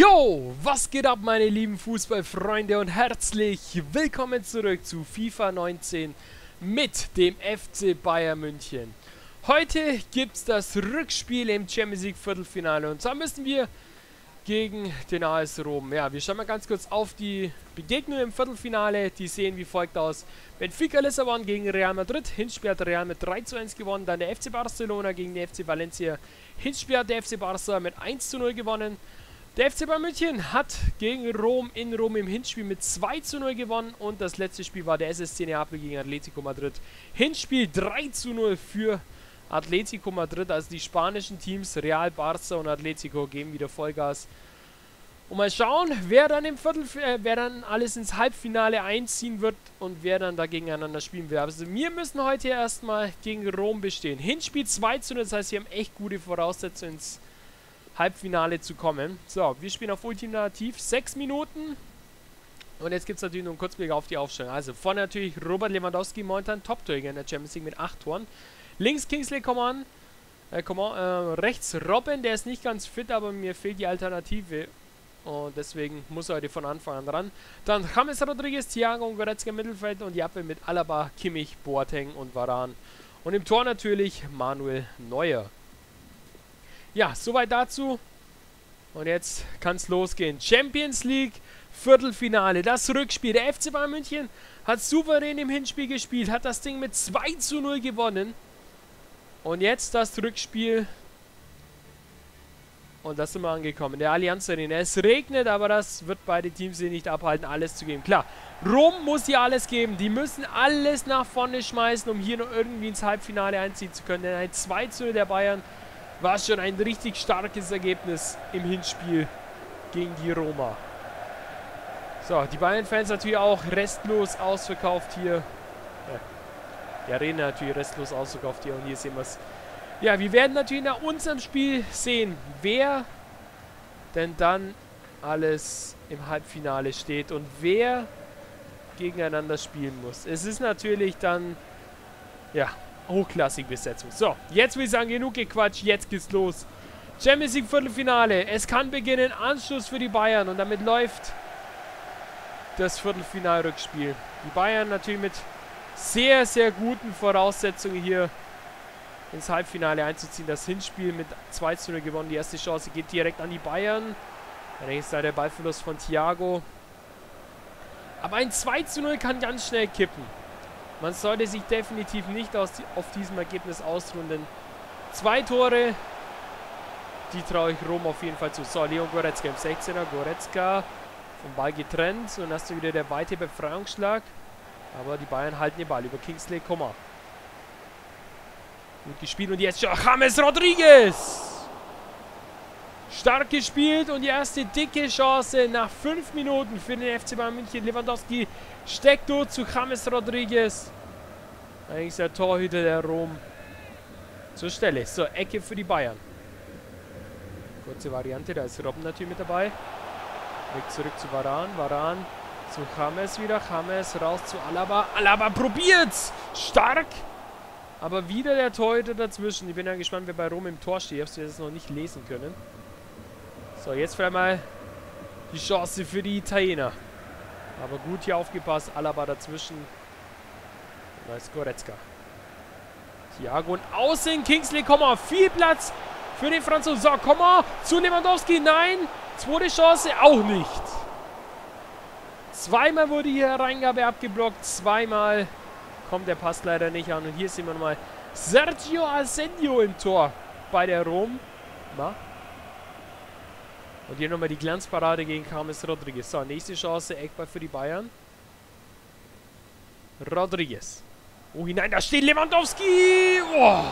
Yo, was geht ab meine lieben Fußballfreunde und herzlich willkommen zurück zu FIFA 19 mit dem FC Bayern München. Heute gibt es das Rückspiel im Champions League Viertelfinale und zwar müssen wir gegen den AS Rom. Ja, wir schauen mal ganz kurz auf die Begegnung im Viertelfinale. Die sehen wie folgt aus. Benfica Lissabon gegen Real Madrid. Hinspiel hat Real mit 3 zu 1 gewonnen. Dann der FC Barcelona gegen den FC Valencia. Hinspiel hat der FC Barca mit 1 zu 0 gewonnen. Der FC Bayern München hat gegen Rom in Rom im Hinspiel mit 2 zu 0 gewonnen und das letzte Spiel war der SSC Neapel gegen Atletico Madrid. Hinspiel 3 zu 0 für Atletico Madrid, also die spanischen Teams Real, Barca und Atletico geben wieder Vollgas. Und mal schauen, wer dann im Viertel, äh, wer dann alles ins Halbfinale einziehen wird und wer dann da gegeneinander spielen wird. Also wir müssen heute erstmal gegen Rom bestehen. Hinspiel 2 zu 0, das heißt, wir haben echt gute Voraussetzungen ins Halbfinale zu kommen. So, wir spielen auf Ultimativ 6 Minuten. Und jetzt gibt es natürlich noch einen Kurzblick auf die Aufstellung. Also vorne natürlich Robert Lewandowski momentan Top-Torjäger in der Champions League mit 8 Toren. Links Kingsley Coman. Äh, Coman äh, rechts Robin, der ist nicht ganz fit, aber mir fehlt die Alternative. Und deswegen muss er heute von Anfang an ran. Dann James Rodriguez, Thiago und Goretzka im Mittelfeld und die Abwehr mit Alaba, Kimmich, Boateng und Varan. Und im Tor natürlich Manuel Neuer. Ja, soweit dazu. Und jetzt kann es losgehen. Champions League Viertelfinale, das Rückspiel. Der FC Bayern München hat souverän im Hinspiel gespielt, hat das Ding mit 2 zu 0 gewonnen. Und jetzt das Rückspiel. Und da sind wir angekommen. Der Allianz Arena. Es regnet, aber das wird beide Teams hier nicht abhalten, alles zu geben. Klar, Rom muss hier alles geben. Die müssen alles nach vorne schmeißen, um hier noch irgendwie ins Halbfinale einziehen zu können. Denn ein 2 zu 0 der Bayern war schon ein richtig starkes Ergebnis im Hinspiel gegen die Roma. So, die Bayern-Fans natürlich auch restlos ausverkauft hier. Die Arena natürlich restlos ausverkauft hier und hier sehen wir es. Ja, wir werden natürlich nach unserem Spiel sehen, wer denn dann alles im Halbfinale steht und wer gegeneinander spielen muss. Es ist natürlich dann, ja, hochklassige Besetzung. So, jetzt will ich sagen, genug gequatscht, jetzt geht's los. Champions League Viertelfinale. Es kann beginnen. Anschluss für die Bayern. Und damit läuft das Viertelfinalrückspiel. Die Bayern natürlich mit sehr, sehr guten Voraussetzungen hier ins Halbfinale einzuziehen. Das Hinspiel mit 2 zu 0 gewonnen. Die erste Chance geht direkt an die Bayern. Dann ist da der Ballverlust von Thiago. Aber ein 2 zu 0 kann ganz schnell kippen. Man sollte sich definitiv nicht aus, auf diesem Ergebnis ausruhen, denn zwei Tore, die traue ich Rom auf jeden Fall zu. So, Leon Goretzka im 16er. Goretzka vom Ball getrennt und hast du wieder der weite Befreiungsschlag. Aber die Bayern halten den Ball über Kingsley Komma. Gut gespielt und jetzt James Rodriguez. Stark gespielt und die erste dicke Chance nach 5 Minuten für den FC Bayern München. Lewandowski steckt durch zu James Rodriguez. Eigentlich ist der Torhüter der Rom zur Stelle. So, Ecke für die Bayern. Kurze Variante, da ist Robben natürlich mit dabei. Weg zurück zu Varan. Varan zu James wieder. James raus zu Alaba. Alaba probiert's! Stark! Aber wieder der Torhüter dazwischen. Ich bin ja gespannt, wer bei Rom im Tor steht. Ich hab's jetzt noch nicht lesen können. So, jetzt vielleicht mal die Chance für die Italiener. Aber gut hier aufgepasst. Alaba dazwischen. Da ist Goretzka. Thiago und außen. Kingsley, komm mal. Viel Platz für den Franzosen. So, komm mal zu Lewandowski. Nein. Zweite Chance auch nicht. Zweimal wurde hier Reingabe abgeblockt. Zweimal kommt der Pass leider nicht an. Und hier sehen wir nochmal Sergio Asendio im Tor bei der Rom. Na? Und hier nochmal die Glanzparade gegen James Rodriguez. So, nächste Chance, Eckball für die Bayern. Rodriguez. Oh, hinein, da steht Lewandowski. Oh.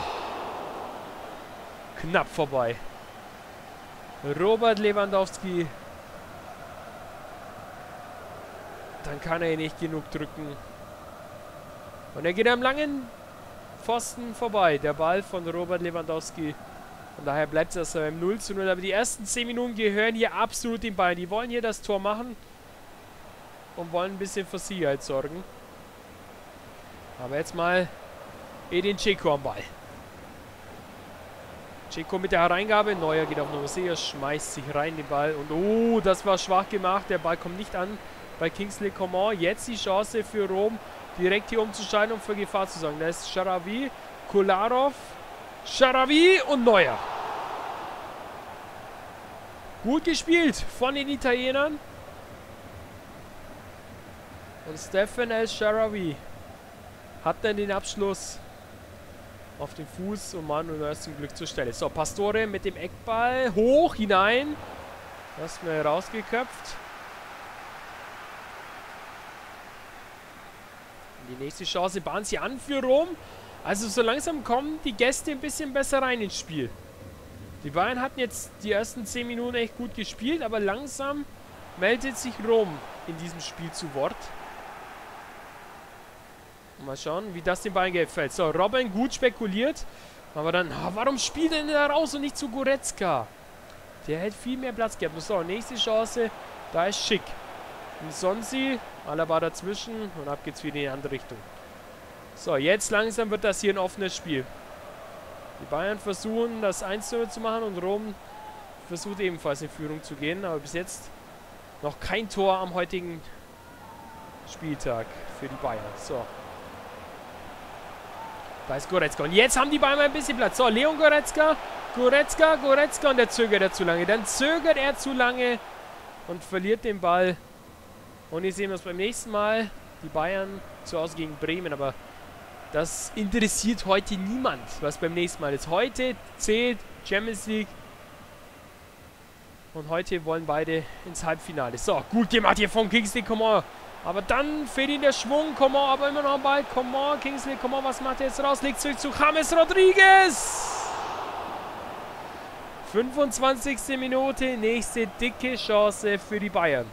Knapp vorbei. Robert Lewandowski Dann kann er ihn nicht genug drücken. Und er geht am langen Pfosten vorbei. Der Ball von Robert Lewandowski. Und daher bleibt es also beim 0 zu 0. Aber die ersten 10 Minuten gehören hier absolut den Bayern. Die wollen hier das Tor machen. Und wollen ein bisschen für Sicherheit sorgen. Aber jetzt mal Edin Dzeko am Ball. Checo mit der Hereingabe. Neuer geht auf Nummer 6, schmeißt sich rein den Ball. Und oh, das war schwach gemacht. Der Ball kommt nicht an bei Kingsley Coman. Jetzt die Chance für Rom, direkt hier umzuschalten und für Gefahr zu sorgen. Da ist Sharavi, Kolarov, Sharavi und Neuer. Gut gespielt von den Italienern. Und Stefan El Sharawi hat dann den Abschluss auf den Fuß und Manuel ist zum Glück zur Stelle. So, Pastore mit dem Eckball hoch hinein. Das mir rausgeköpft. Die nächste Chance bahnt sie an für Rom. Also so langsam kommen die Gäste ein bisschen besser rein ins Spiel. Die Bayern hatten jetzt die ersten 10 Minuten echt gut gespielt, aber langsam meldet sich Rom in diesem Spiel zu Wort. Mal schauen, wie das den Bayern gefällt. So, Robin gut spekuliert. Aber dann, oh, warum spielt er denn da raus und nicht zu Goretzka? Der hätte viel mehr Platz gehabt. So, nächste Chance. Da ist Schick. Und Sonsi, Alaba dazwischen und ab geht's wieder in die andere Richtung. So, jetzt langsam wird das hier ein offenes Spiel. Die Bayern versuchen, das 1 zu machen und Rom versucht ebenfalls in Führung zu gehen. Aber bis jetzt noch kein Tor am heutigen Spieltag für die Bayern. So. Da ist Goretzka. Und jetzt haben die Bayern ein bisschen Platz. So, Leon Goretzka. Goretzka, Goretzka. Und der zögert er zu lange. Dann zögert er zu lange und verliert den Ball. Und hier sehen wir es beim nächsten Mal. Die Bayern zu Hause gegen Bremen. Aber das interessiert heute niemand, was beim nächsten Mal ist. Heute zählt Champions League. Und heute wollen beide ins Halbfinale. So, gut gemacht hier von Kingsley Coman. Aber dann fehlt ihm der Schwung. Coman aber immer noch am Ball. Coman, Kingsley, Coman, was macht er jetzt raus? Legt zurück zu James Rodriguez. 25. Minute, nächste dicke Chance für die Bayern.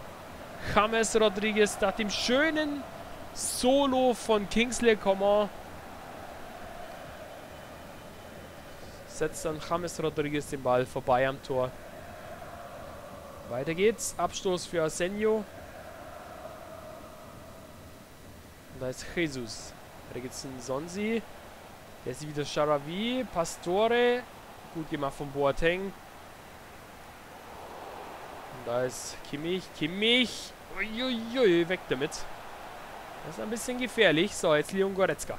James Rodriguez nach dem schönen Solo von Kingsley Coman setzt dann James Rodriguez den Ball vorbei am Tor. Weiter geht's. Abstoß für Arsenio. Und da ist Jesus. Da es einen Sonsi. Der ist wieder Sharavi. Pastore. Gut gemacht von Boateng. Und da ist Kimmich. Kimmich. Uiuiui, weg damit. Das ist ein bisschen gefährlich. So, jetzt Leon Goretzka.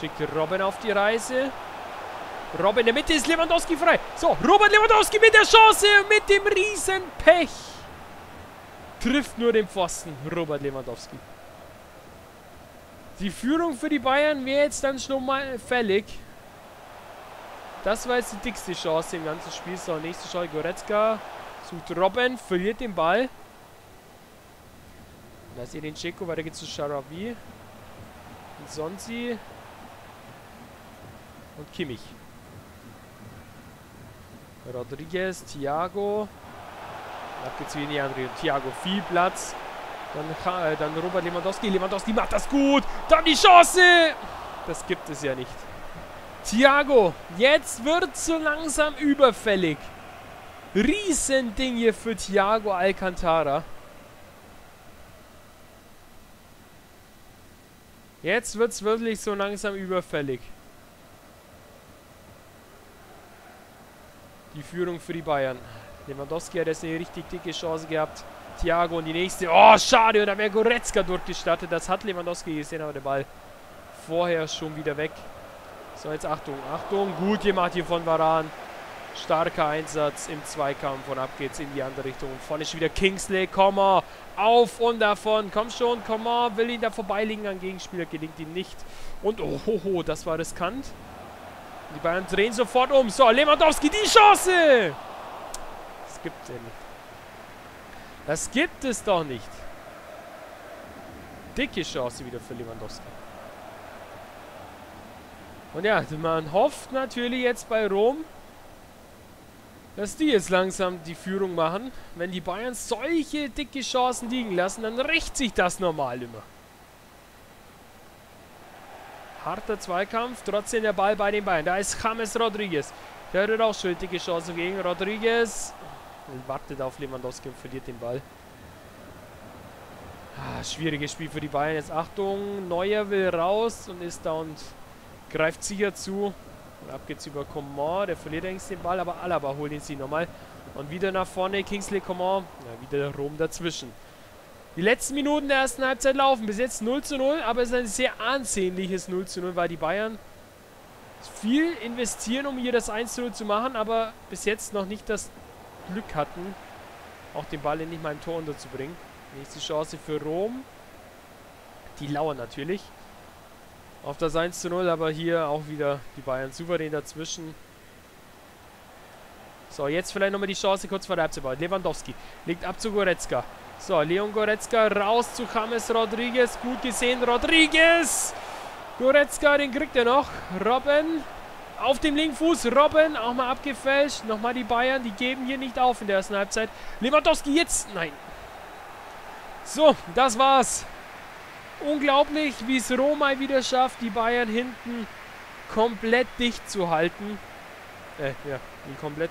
Schickt Robin auf die Reise. Robin in der Mitte ist Lewandowski frei. So, Robert Lewandowski mit der Chance, mit dem Riesenpech. Trifft nur den Pfosten, Robert Lewandowski. Die Führung für die Bayern wäre jetzt dann schon mal fällig. Das war jetzt die dickste Chance im ganzen Spiel. So, nächste Chance, Goretzka. Sucht Robin, verliert den Ball. Da ist ihr den Checo, weiter geht's zu Sharavi. Und Sonsi. Und Kimmich. Rodriguez, Thiago. Ab geht's in die andere. Thiago, viel Platz. Dann, äh, dann Robert Lewandowski. Lewandowski macht das gut. Dann die Chance. Das gibt es ja nicht. Thiago, jetzt wird so langsam überfällig. Riesending hier für Thiago Alcantara. Jetzt wird es wirklich so langsam überfällig. Die Führung für die Bayern. Lewandowski hat jetzt eine richtig dicke Chance gehabt. Thiago und die nächste. Oh, schade. Und da wäre Goretzka durchgestartet. Das hat Lewandowski gesehen, aber der Ball vorher schon wieder weg. So, jetzt Achtung. Achtung. Gut gemacht hier von Varan. Starker Einsatz im Zweikampf und ab geht's in die andere Richtung. Und vorne ist wieder Kingsley. Komm mal. Auf und davon. Komm schon. Komm mal. Will ihn da vorbeiliegen. Ein Gegenspieler gelingt ihm nicht. Und oh, ho, ho, das war riskant. Die Bayern drehen sofort um. So, Lewandowski, die Chance! Das gibt es ja nicht. Das gibt es doch nicht. Dicke Chance wieder für Lewandowski. Und ja, man hofft natürlich jetzt bei Rom, dass die jetzt langsam die Führung machen. Wenn die Bayern solche dicke Chancen liegen lassen, dann rächt sich das normal immer. Harter Zweikampf, trotzdem der Ball bei den Bayern. Da ist James Rodriguez. Der hat auch schon dicke Chance gegen Rodriguez. Wartet auf Lewandowski und verliert den Ball. Ah, schwieriges Spiel für die Bayern. Jetzt Achtung, Neuer will raus und ist da und greift sicher zu. Und ab geht's über Coman. Der verliert eigentlich den Ball, aber Alaba holt ihn sie nochmal. Und wieder nach vorne Kingsley Coman. Ja, wieder Rom dazwischen. Die letzten Minuten der ersten Halbzeit laufen. Bis jetzt 0 zu 0, aber es ist ein sehr ansehnliches 0 zu 0, weil die Bayern viel investieren, um hier das 1 zu 0 zu machen, aber bis jetzt noch nicht das Glück hatten, auch den Ball nicht mal im Tor unterzubringen. Nächste Chance für Rom. Die lauern natürlich auf das 1 zu 0, aber hier auch wieder die Bayern souverän dazwischen. So, jetzt vielleicht nochmal die Chance kurz vor der Halbzeit. Lewandowski legt ab zu Goretzka. So, Leon Goretzka raus zu James Rodriguez. Gut gesehen, Rodriguez. Goretzka, den kriegt er noch. Robben auf dem linken Fuß. Robben auch mal abgefälscht. Nochmal die Bayern, die geben hier nicht auf in der ersten Halbzeit. Lewandowski jetzt. Nein. So, das war's. Unglaublich, wie es Roma wieder schafft, die Bayern hinten komplett dicht zu halten. Äh, ja, ihn komplett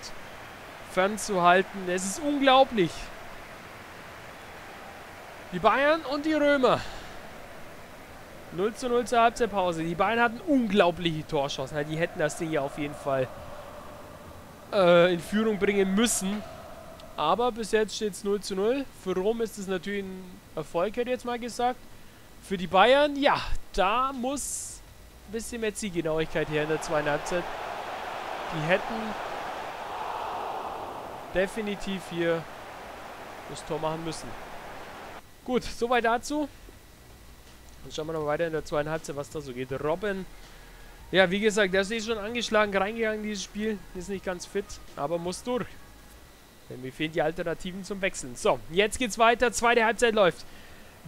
fernzuhalten. Es ist unglaublich. Die Bayern und die Römer. 0 zu 0 zur Halbzeitpause. Die Bayern hatten unglaubliche Torchancen. Die hätten das Ding ja auf jeden Fall äh, in Führung bringen müssen. Aber bis jetzt steht es 0 zu 0. Für Rom ist es natürlich ein Erfolg, hätte ich jetzt mal gesagt. Für die Bayern, ja, da muss ein bisschen mehr Zielgenauigkeit her in der zweiten Halbzeit. Die hätten definitiv hier das Tor machen müssen. Gut, soweit dazu. Dann schauen wir noch weiter in der zweiten Halbzeit, was da so geht. Robin, ja, wie gesagt, der ist eh schon angeschlagen reingegangen in dieses Spiel. Ist nicht ganz fit, aber muss durch. Denn mir fehlen die Alternativen zum Wechseln. So, jetzt geht's weiter. Zweite Halbzeit läuft.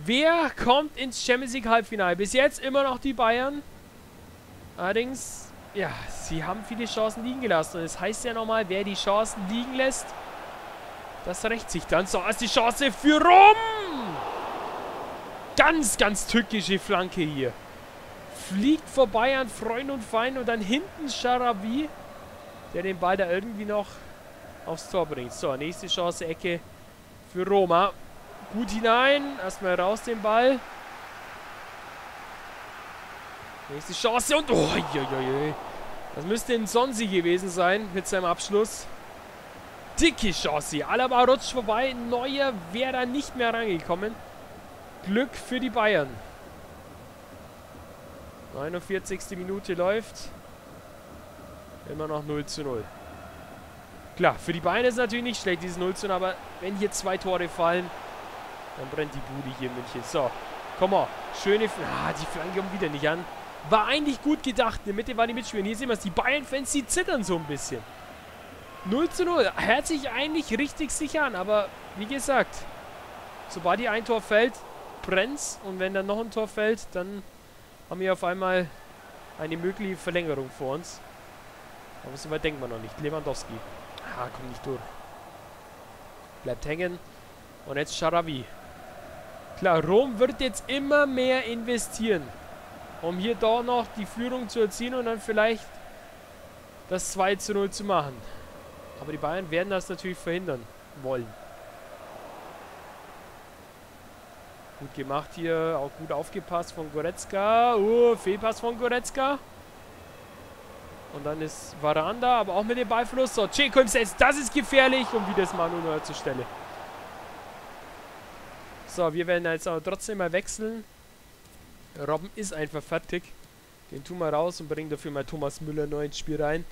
Wer kommt ins Champions League Halbfinale? Bis jetzt immer noch die Bayern. Allerdings, ja, sie haben viele Chancen liegen gelassen. Und das heißt ja nochmal, wer die Chancen liegen lässt, das rächt sich dann. So, ist die Chance für Rom. Ganz, ganz tückische Flanke hier. Fliegt vorbei an Freund und Feind und dann hinten Sharabi, der den Ball da irgendwie noch aufs Tor bringt. So, nächste Chance, Ecke für Roma. Gut hinein. Erstmal raus den Ball. Nächste Chance und... Oh, je. Das müsste ein Sonsi gewesen sein mit seinem Abschluss. Dicke Chance. Alaba rutscht vorbei. Neuer wäre da nicht mehr rangekommen. Glück für die Bayern. 49. Minute läuft. Immer noch 0 zu 0. Klar, für die Bayern ist es natürlich nicht schlecht, dieses 0 zu 0, aber wenn hier zwei Tore fallen, dann brennt die Bude hier in München. So, komm mal. Schöne... Ah, die Flanke kommt wieder nicht an. War eigentlich gut gedacht. In der Mitte waren die Mitspieler. Hier sehen wir es. Die Bayern-Fans, die zittern so ein bisschen. 0 zu 0. Hört sich eigentlich richtig sicher an, aber wie gesagt, sobald hier ein Tor fällt, brennt's. Und wenn dann noch ein Tor fällt, dann haben wir auf einmal eine mögliche Verlängerung vor uns. Aber so weit denken wir noch nicht. Lewandowski. Ah, kommt nicht durch. Bleibt hängen. Und jetzt Sharavi. Klar, Rom wird jetzt immer mehr investieren, um hier doch noch die Führung zu erzielen und dann vielleicht das 2 zu 0 zu machen. Aber die Bayern werden das natürlich verhindern wollen. Gut gemacht hier, auch gut aufgepasst von Goretzka. Uh, Fehlpass von Goretzka. Und dann ist Varanda, aber auch mit dem Ballverlust. So, Checo im Set, das ist gefährlich. Und wieder ist Manu Neuer zur Stelle. So, wir werden jetzt aber trotzdem mal wechseln. Robben ist einfach fertig. Den tun wir raus und bringen dafür mal Thomas Müller neu ins Spiel rein.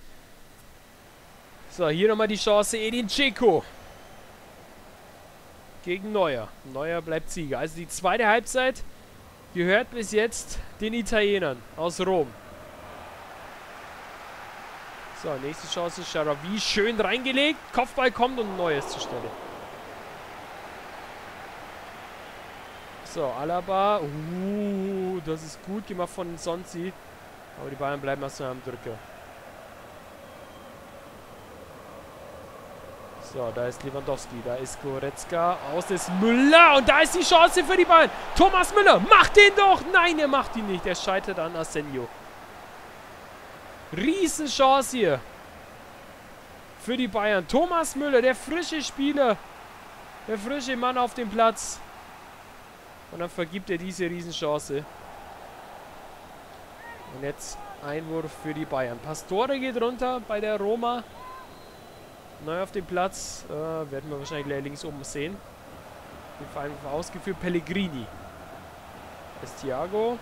So, hier nochmal die Chance. Edin Checo. Gegen Neuer. Neuer bleibt Sieger. Also die zweite Halbzeit gehört bis jetzt den Italienern aus Rom. So, nächste Chance. Charavi schön reingelegt. Kopfball kommt und Neues zur Stelle. So, Alaba. Uh, das ist gut gemacht von Sonsi. Aber die Bayern bleiben erstmal am Drücker. So, da ist Lewandowski, da ist Goretzka, aus ist Müller und da ist die Chance für die Bayern. Thomas Müller, macht den doch! Nein, er macht ihn nicht, er scheitert an Arsenio. Riesenchance hier für die Bayern. Thomas Müller, der frische Spieler, der frische Mann auf dem Platz. Und dann vergibt er diese Riesenchance. Und jetzt Einwurf für die Bayern. Pastore geht runter bei der Roma. Neu auf dem Platz. Äh, werden wir wahrscheinlich gleich links oben sehen. Jeden Fall ausgeführt. Pellegrini. Thiago.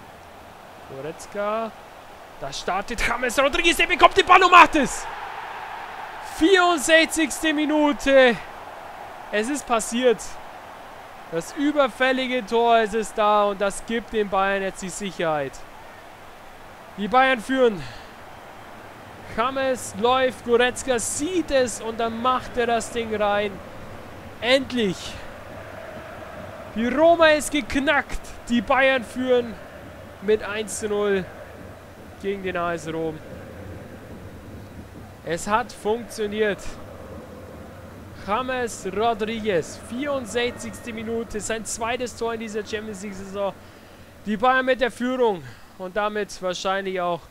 Goretzka. Da startet James Rodriguez. Der bekommt den Ball und macht es. 64. Minute. Es ist passiert. Das überfällige Tor ist es da und das gibt den Bayern jetzt die Sicherheit. Die Bayern führen. James läuft, Goretzka sieht es und dann macht er das Ding rein. Endlich. Die Roma ist geknackt. Die Bayern führen mit 1 zu 0 gegen den AS Rom. Es hat funktioniert. James Rodriguez, 64. Minute, sein zweites Tor in dieser Champions League-Saison. Die Bayern mit der Führung und damit wahrscheinlich auch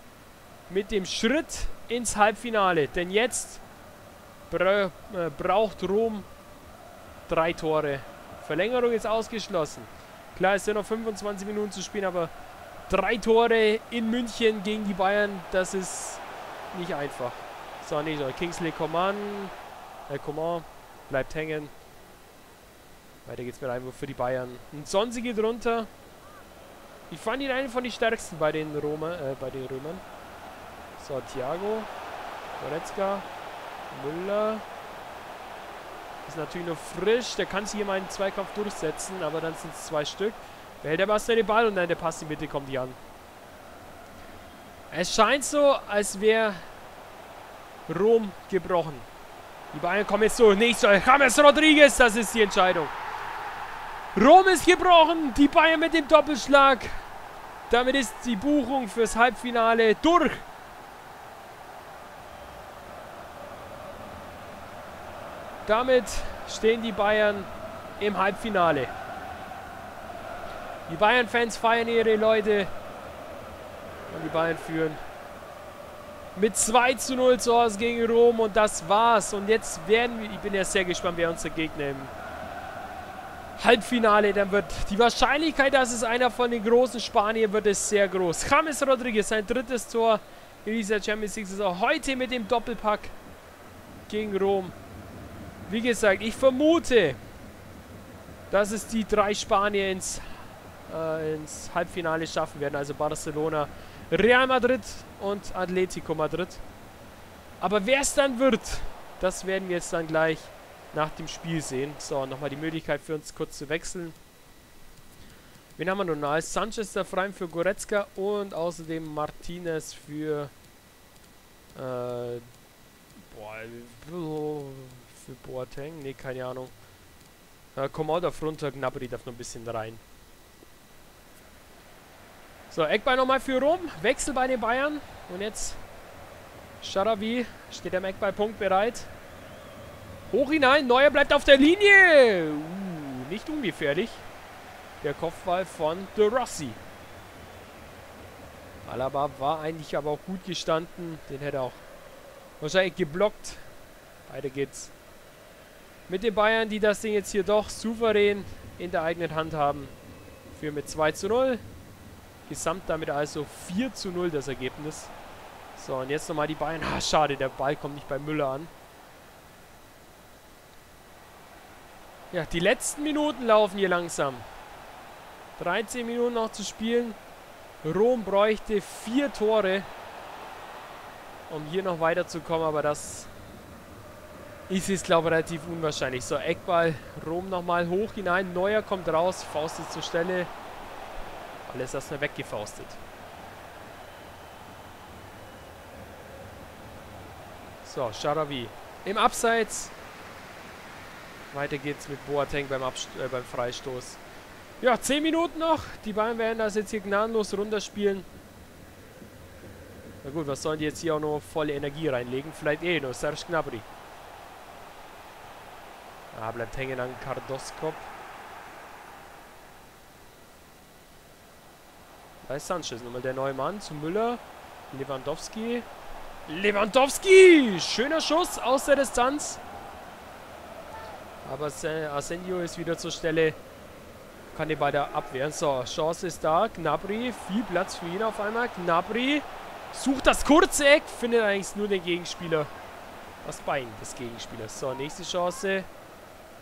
mit dem Schritt ins Halbfinale. Denn jetzt äh, braucht Rom drei Tore. Verlängerung ist ausgeschlossen. Klar, es sind noch 25 Minuten zu spielen, aber drei Tore in München gegen die Bayern, das ist nicht einfach. So, nicht so. Kingsley Coman, äh, Coman bleibt hängen. Weiter geht's mit Einwurf für die Bayern. Und Sonsi geht runter. Ich fand ihn einen von den stärksten bei den Roma, äh, bei den Römern. So, Thiago. Goretzka. Müller. Ist natürlich noch frisch. Der kann sich hier mal einen Zweikampf durchsetzen, aber dann sind es zwei Stück. Behält der Bastard den Ball und dann der Pass in die Mitte kommt die an. Es scheint so, als wäre Rom gebrochen. Die Bayern kommen jetzt so. Nicht so. James Rodriguez, das ist die Entscheidung. Rom ist gebrochen. Die Bayern mit dem Doppelschlag. Damit ist die Buchung fürs Halbfinale durch. Damit stehen die Bayern im Halbfinale. Die Bayern-Fans feiern ihre Leute. Und die Bayern führen mit 2 zu 0 zu Hause gegen Rom. Und das war's. Und jetzt werden wir, ich bin ja sehr gespannt, wer unser Gegner im Halbfinale dann wird. Die Wahrscheinlichkeit, dass es einer von den großen Spaniern wird, ist sehr groß. James Rodriguez, sein drittes Tor in dieser Champions League Saison. Heute mit dem Doppelpack gegen Rom. Wie gesagt, ich vermute, dass es die drei Spanier ins, äh, ins Halbfinale schaffen werden. Also Barcelona, Real Madrid und Atletico Madrid. Aber wer es dann wird, das werden wir jetzt dann gleich nach dem Spiel sehen. So, nochmal die Möglichkeit für uns kurz zu wechseln. Wen haben wir nun? Als Sanchez der Freien für Goretzka und außerdem Martinez für äh, boah, für Boateng. Ne, keine Ahnung. Äh, Command auf runter, Gnabry darf noch ein bisschen rein. So, Eckball nochmal für Rom. Wechsel bei den Bayern. Und jetzt Sharavi steht am Eckballpunkt bereit. Hoch hinein. Neuer bleibt auf der Linie. Uh, nicht ungefährlich. Der Kopfball von De Rossi. Alaba war eigentlich aber auch gut gestanden. Den hätte er auch wahrscheinlich geblockt. Weiter geht's. Mit den Bayern, die das Ding jetzt hier doch souverän in der eigenen Hand haben. Für mit 2 zu 0. Gesamt damit also 4 zu 0 das Ergebnis. So, und jetzt nochmal die Bayern. Ah, schade, der Ball kommt nicht bei Müller an. Ja, die letzten Minuten laufen hier langsam. 13 Minuten noch zu spielen. Rom bräuchte vier Tore, um hier noch weiterzukommen, aber das ist es, glaube ich, relativ unwahrscheinlich. So, Eckball, Rom nochmal hoch hinein. Neuer kommt raus, Faust ist zur Stelle. Alles erstmal weggefaustet. So, Sharavi. Im Abseits. Weiter geht's mit Boateng beim, Abst äh, beim Freistoß. Ja, 10 Minuten noch. Die Bayern werden das jetzt hier gnadenlos runterspielen. Na gut, was sollen die jetzt hier auch noch volle Energie reinlegen? Vielleicht eh noch Serge Gnabry. Ah, bleibt hängen an Kardoskop. Da ist Sanchez. Nochmal der neue Mann zu Müller. Lewandowski. Lewandowski! Schöner Schuss aus der Distanz. Aber Arsenio ist wieder zur Stelle. Kann den beide abwehren. So, Chance ist da. Gnabry. Viel Platz für ihn auf einmal. Gnabry. Sucht das kurze Eck, findet eigentlich nur den Gegenspieler. Das Bein des Gegenspielers. So, nächste Chance.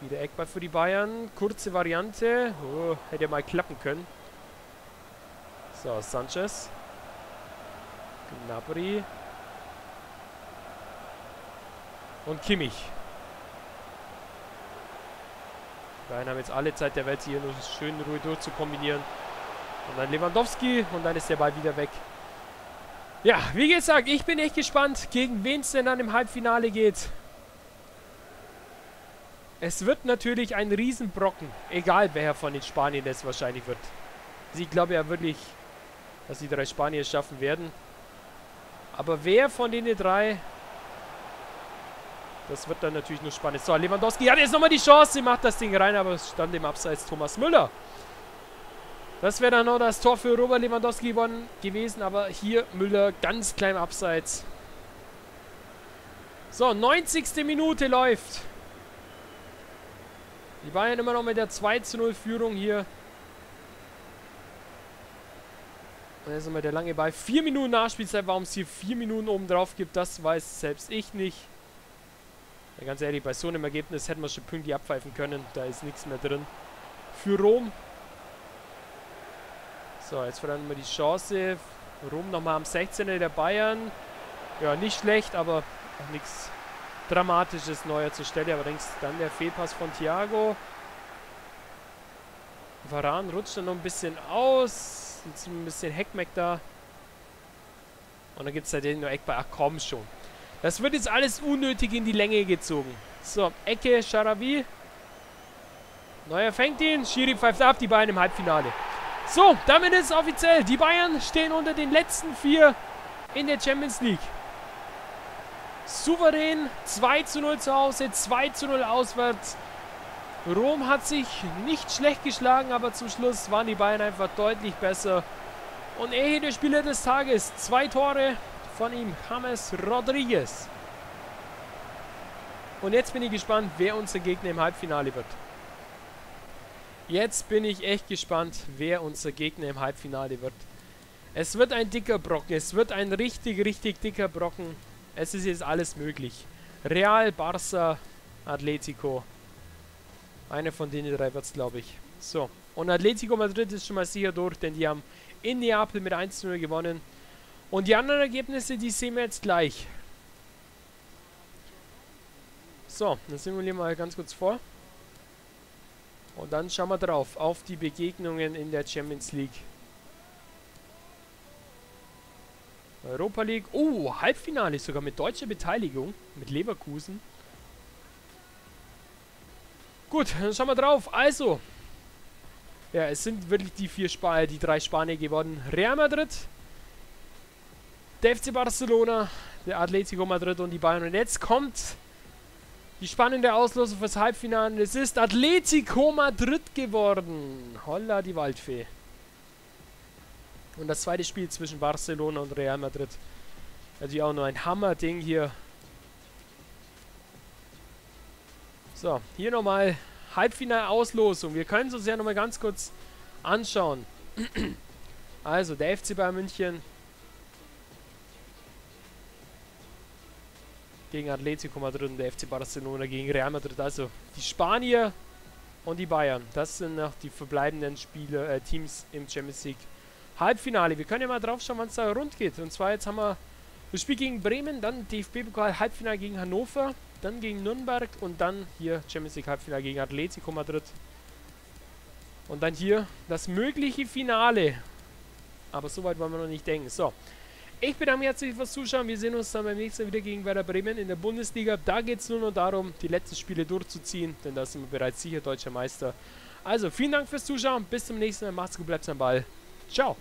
Wieder Eckball für die Bayern. Kurze Variante. Oh, hätte mal klappen können. So, Sanchez. Gnabry. Und Kimmich. Die Bayern haben jetzt alle Zeit der Welt, hier nur schön ruhig durchzukombinieren. Und dann Lewandowski und dann ist der Ball wieder weg. Ja, wie gesagt, ich bin echt gespannt, gegen wen es denn dann im Halbfinale geht. Es wird natürlich ein Riesenbrocken, egal wer von den Spaniern es wahrscheinlich wird. Ich glaube ja wirklich, dass die drei Spanier es schaffen werden. Aber wer von den drei, das wird dann natürlich nur spannend. So, Lewandowski hat jetzt nochmal die Chance, macht das Ding rein, aber es stand im Abseits Thomas Müller. Das wäre dann noch das Tor für Robert Lewandowski gewesen, aber hier Müller ganz klein abseits. So, 90. Minute läuft. Die Bayern immer noch mit der 2 zu 0 Führung hier. Und jetzt nochmal der lange Ball. 4 Minuten Nachspielzeit, warum es hier 4 Minuten oben drauf gibt, das weiß selbst ich nicht. Ja, ganz ehrlich, bei so einem Ergebnis hätten wir schon pünktlich abpfeifen können. Da ist nichts mehr drin. Für Rom so, jetzt dann wir die Chance. Rum nochmal am 16er der Bayern. Ja, nicht schlecht, aber nichts Dramatisches neuer zur Stelle. Aber denkst dann der Fehlpass von Thiago. Varan rutscht dann noch ein bisschen aus. Jetzt ein bisschen Heckmeck da. Und dann gibt es halt den nur Eckball. Ach komm schon. Das wird jetzt alles unnötig in die Länge gezogen. So, Ecke, Sharavi. Neuer fängt ihn. Schiri pfeift ab. Die beiden im Halbfinale. So, damit ist es offiziell. Die Bayern stehen unter den letzten vier in der Champions League. Souverän 2 zu 0 zu Hause, 2 zu 0 auswärts. Rom hat sich nicht schlecht geschlagen, aber zum Schluss waren die Bayern einfach deutlich besser. Und hier der Spieler des Tages. Zwei Tore von ihm, James Rodriguez. Und jetzt bin ich gespannt, wer unser Gegner im Halbfinale wird. Jetzt bin ich echt gespannt, wer unser Gegner im Halbfinale wird. Es wird ein dicker Brocken. Es wird ein richtig, richtig dicker Brocken. Es ist jetzt alles möglich. Real, Barça, Atletico. Eine von denen drei wird es, glaube ich. So. Und Atletico Madrid ist schon mal sicher durch, denn die haben in Neapel mit 1-0 gewonnen. Und die anderen Ergebnisse, die sehen wir jetzt gleich. So, dann sehen wir mal ganz kurz vor. Und dann schauen wir drauf, auf die Begegnungen in der Champions League. Europa League. Oh, Halbfinale sogar mit deutscher Beteiligung. Mit Leverkusen. Gut, dann schauen wir drauf. Also. Ja, es sind wirklich die vier Spanier, die drei Spanier geworden. Real Madrid, der FC Barcelona, der Atletico Madrid und die Bayern. Und jetzt kommt die spannende Auslosung fürs Halbfinale. Es ist Atletico Madrid geworden. Holla, die Waldfee. Und das zweite Spiel zwischen Barcelona und Real Madrid. Natürlich auch nur ein Hammer-Ding hier. So, hier nochmal Halbfinale-Auslosung. Wir können es uns ja nochmal ganz kurz anschauen. also, der FC Bayern München gegen Atletico Madrid und der FC Barcelona gegen Real Madrid. Also die Spanier und die Bayern. Das sind noch die verbleibenden Spieler, äh, Teams im Champions League Halbfinale. Wir können ja mal drauf schauen, wann es da rund geht. Und zwar jetzt haben wir das Spiel gegen Bremen, dann DFB-Pokal Halbfinale gegen Hannover, dann gegen Nürnberg und dann hier Champions League Halbfinale gegen Atletico Madrid. Und dann hier das mögliche Finale. Aber so weit wollen wir noch nicht denken. So, ich bedanke mich herzlich fürs Zuschauen. Wir sehen uns dann beim nächsten Mal wieder gegen Werder Bremen in der Bundesliga. Da geht es nur noch darum, die letzten Spiele durchzuziehen, denn da sind wir bereits sicher deutscher Meister. Also, vielen Dank fürs Zuschauen. Bis zum nächsten Mal. Macht's gut, bleibt am Ball. Ciao.